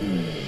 Mm.